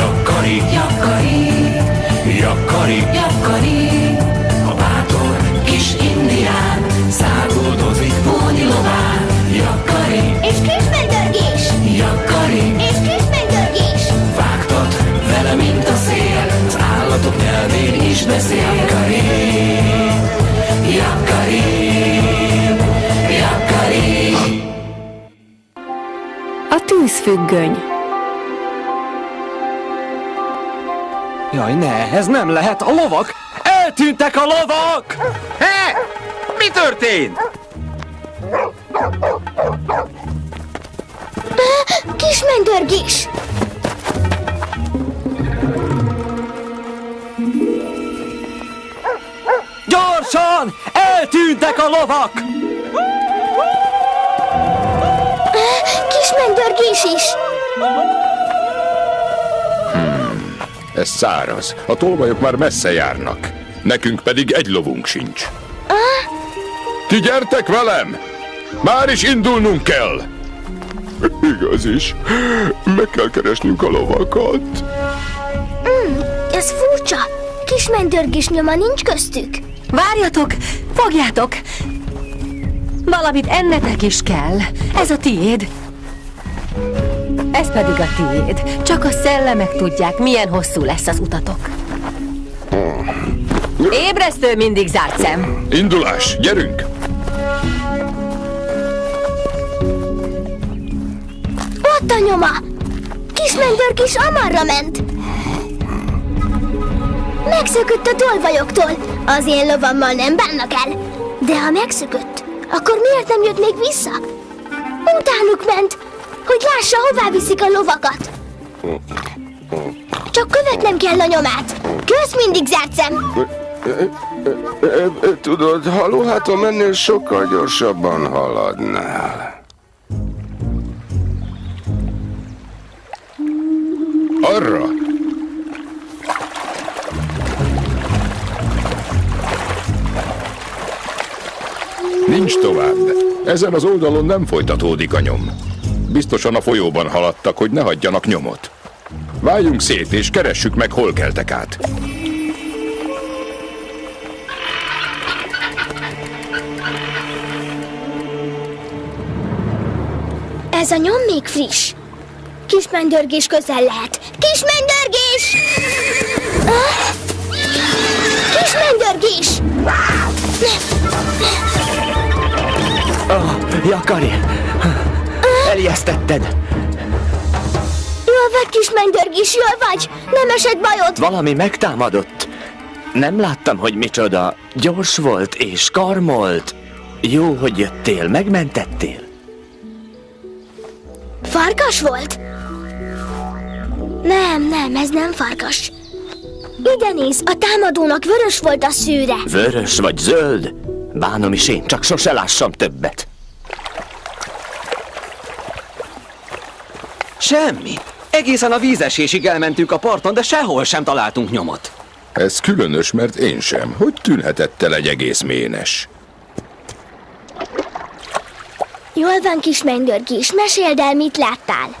Jakkari, jakkari, jakkari, jakkari, a bátor kis indián száguldozik póni lován. Jakkari, És kismendörgés! jakkari, És kismendörgés! vágtat vele, mint a szél, az állatok nyelvén is beszél. Jakkari, jakkari, jakkari. A tűzfüggöny Jaj, ne, ez nem lehet, a lovak! Eltűntek a lovak! Hé! Mi történt? Kismendörgés! Gyorsan! Eltűntek a lovak! Kismendörgés is! Ez száraz. A tolvajok már messze járnak. Nekünk pedig egy lovunk sincs. Ti gyertek velem! Már is indulnunk kell! Igaz is. Meg kell keresnünk a lovakat. Ez furcsa! Kismendörgés nyoma nincs köztük. Várjatok! Fogjátok! Valamit ennetek is kell. Ez a tiéd. Ez pedig a tiéd. Csak a szellemek tudják, milyen hosszú lesz az utatok. Ébresztő mindig zárt szem. Indulás, gyerünk! Ott a nyoma! Kismendörgés amarra ment! Megszökött a tolvajoktól. Az én lovammal nem bánnak el. De ha megszökött, akkor miért nem jött még vissza? Utánuk ment, hogy lássa, hová viszik a lovakat. Csak követnem kell a nyomát. Kösz mindig zárt szem. Tudod, ha lóháton mennél, sokkal gyorsabban haladnál. Arra! Nincs tovább. Ezen az oldalon nem folytatódik a nyom. Biztosan a folyóban haladtak, hogy ne hagyjanak nyomot. Váljunk szét, és keressük meg, hol keltek át. Ez a nyom még friss. Kismendörgés közel lehet. Kismendörgés! Ah! Kismendörgés! Oh, Jakari! Elijesztetted! Jól vagy, kismendörgés, jól vagy? Nem esett bajod? Valami megtámadott. Nem láttam, hogy micsoda. Gyors volt és karmolt. Jó, hogy jöttél, megmentettél. Farkas volt? Nem, nem, ez nem farkas. Ide néz, a támadónak vörös volt a szőre. Vörös vagy zöld? Bánom is én, csak sose lássam többet. Semmi. Egészen a vízesésig elmentünk a parton, de sehol sem találtunk nyomot. Ez különös, mert én sem. Hogy tűnhetett el egy egész ménes? Jól van, kismendörgés, meséld el, mit láttál.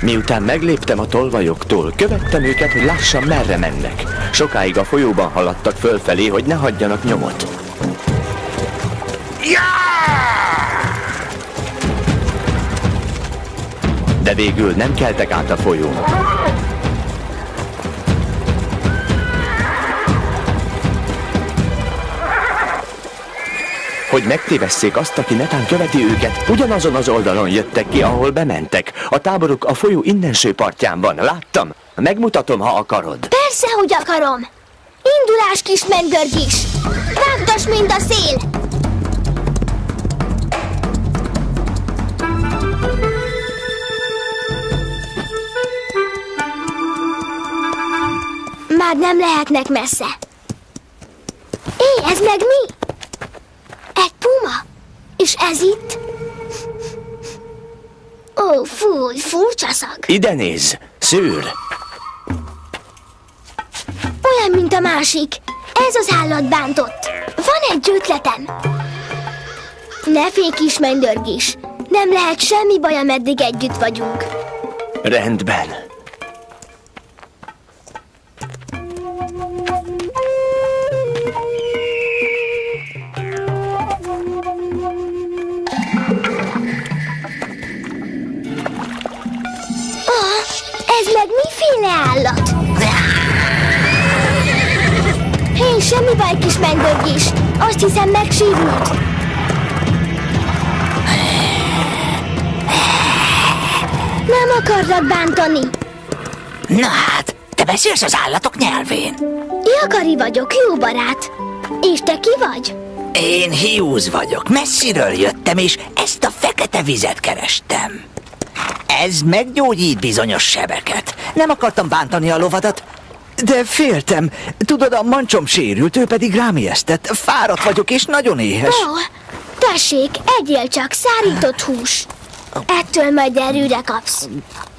Miután megléptem a tolvajoktól, követtem őket, hogy lássam, merre mennek. Sokáig a folyóban haladtak fölfelé, hogy ne hagyjanak nyomot. De végül nem keltek át a folyón. Hogy megtévesszék azt, aki netán követi őket, ugyanazon az oldalon jöttek ki, ahol bementek. A táboruk a folyó innenső partján van, láttam. Megmutatom, ha akarod. Persze, hogy akarom. Indulás, kismendörgés. Vágtas, mint a szél. Már nem lehetnek messze. Éj, ez meg mi? Egy puma? És ez itt? Ó, fúj, furcsa szag. Ide néz, szűr. Olyan, mint a másik. Ez az állat bántott. Van egy ötletem. Ne félj, kis mendörgés. Nem lehet semmi baj, ameddig együtt vagyunk. Rendben. Állat? Hé, semmi baj, kis mennydörgés. Azt hiszem, megsérült. Nem akarlak bántani. Na hát, te beszélsz az állatok nyelvén. Jakari vagyok, jó barát. És te ki vagy? Én Hughes vagyok, messziről jöttem, és ezt a fekete vizet kerestem. Ez meggyógyít bizonyos sebeket. Nem akartam bántani a lovadat, de féltem. Tudod, a mancsom sérült, ő pedig rám ijesztett. Fáradt vagyok, és nagyon éhes. Ó, tessék, egyél csak szárított hús. Ettől majd erőre kapsz.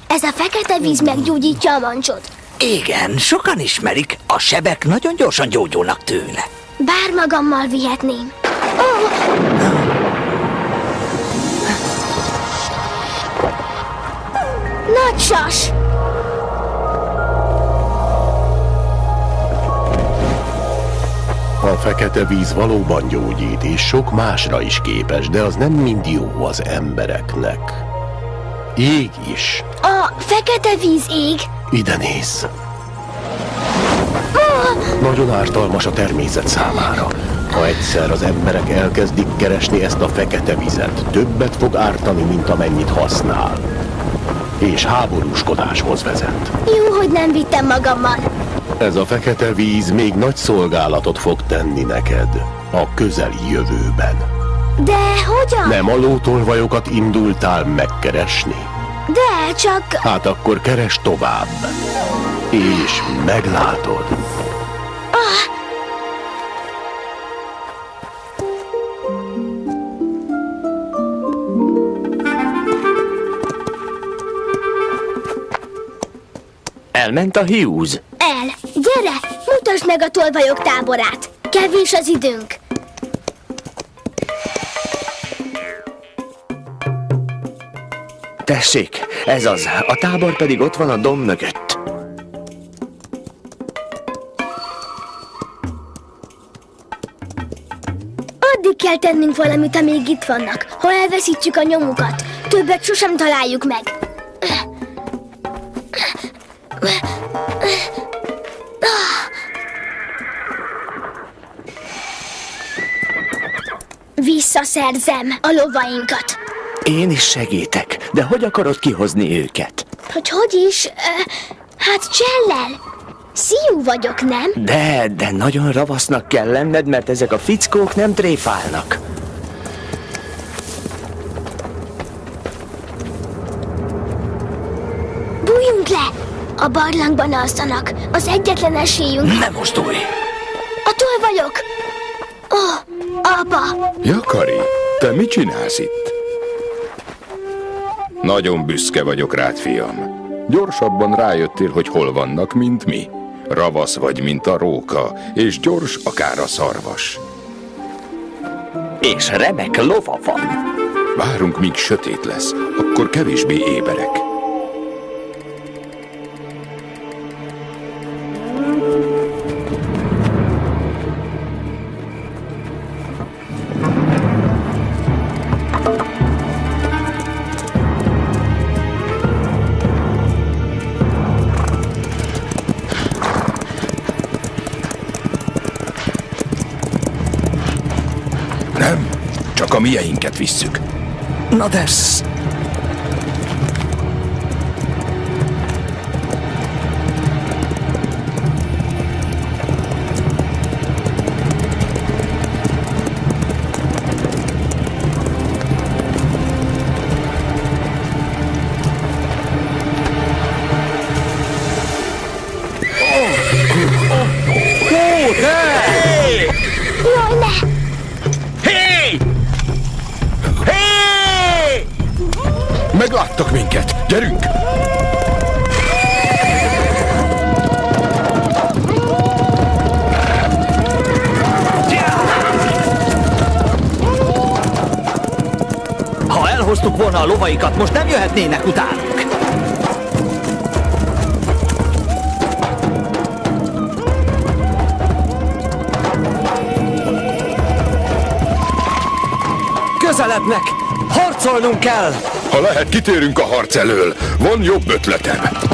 Ez a fekete víz meggyógyítja a mancsot. Igen, sokan ismerik. A sebek nagyon gyorsan gyógyulnak tőle. Bár magammal vihetném. Ó! Nagy sas! A fekete víz valóban gyógyít, és sok másra is képes, de az nem mind jó az embereknek. Ég is. A fekete víz ég. Ide nézz. Nagyon ártalmas a természet számára. Ha egyszer az emberek elkezdik keresni ezt a fekete vizet, többet fog ártani, mint amennyit használ. És háborúskodáshoz vezet. Jó, hogy nem vittem magammal. Ez a fekete víz még nagy szolgálatot fog tenni neked a közeli jövőben. De hogyan? Nem a lótolvajokat indultál megkeresni. De csak... Hát akkor keres tovább. És meglátod. Elment a Hughes. El, gyere, mutasd meg a tolvajok táborát. Kevés az időnk. Tessék, ez az. A tábor pedig ott van a dom mögött. Addig kell tennünk valamit, amíg itt vannak. Ha elveszítjük a nyomukat, többet sosem találjuk meg. Visszaszerzem a lovainkat. Én is segítek, de hogy akarod kihozni őket? Hogy hogy is? Hát csellel. Szíjú vagyok, nem? De, de nagyon ravasznak kell lenned, mert ezek a fickók nem tréfálnak. A barlangban alszanak. Az egyetlen esélyünk. Nem mozdulj! A tolvajok! Ó, apa! Jakari, te mit csinálsz itt? Nagyon büszke vagyok rád, fiam. Gyorsabban rájöttél, hogy hol vannak, mint mi. Ravasz vagy, mint a róka, és gyors akár a szarvas. És remek lova van. Várunk, míg sötét lesz, akkor kevésbé éberek. Mieinket visszük. Na de Láttak minket! Gyerünk! Ha elhoztuk volna a lovaikat, most nem jöhetnének utánuk! Közelednek! Harcolnunk kell! Ha lehet, kitérünk a harc elől. Van jobb ötletem.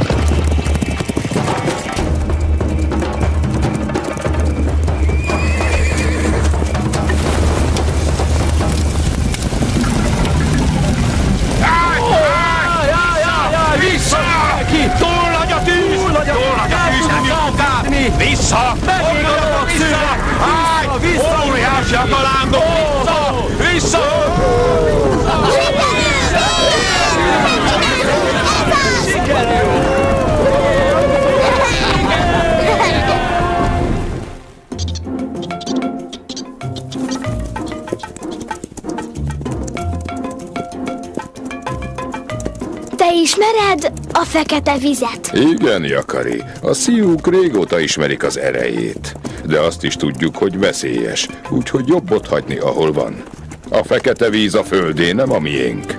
A fekete vizet? Igen, Jakari. A szíúk régóta ismerik az erejét. De azt is tudjuk, hogy veszélyes, úgyhogy jobb ott hagyni, ahol van. A fekete víz a földén, nem a miénk.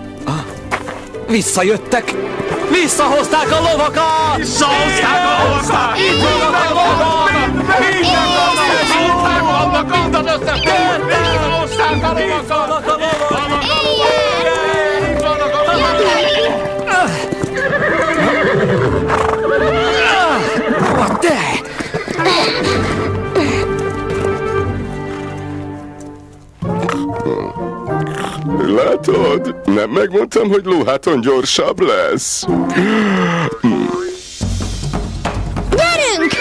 Visszajöttek! Visszahozták a lovakat! Visszahozták a lovakat! Itt vannak a lovak! Minden vannak! Itt vannak! Minden összetett! Visszahozták a lovakat! Látod? Nem megmondtam, hogy lóháton gyorsabb lesz. Gyerünk!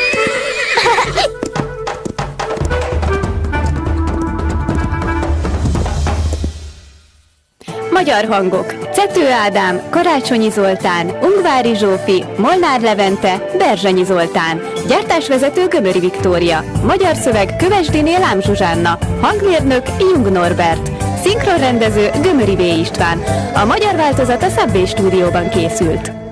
Magyar hangok. Cető Ádám, Karácsonyi Zoltán, Ungvári Zsófi, Molnár Levente, Berzsanyi Zoltán. Gyártásvezető Gömöri Viktória. Magyar szöveg Kövesdiné Lám Zsuzsánna. Hangmérnök Jung Norbert. Szinkronrendező Gömöri V. István. A magyar változat a Subway stúdióban készült.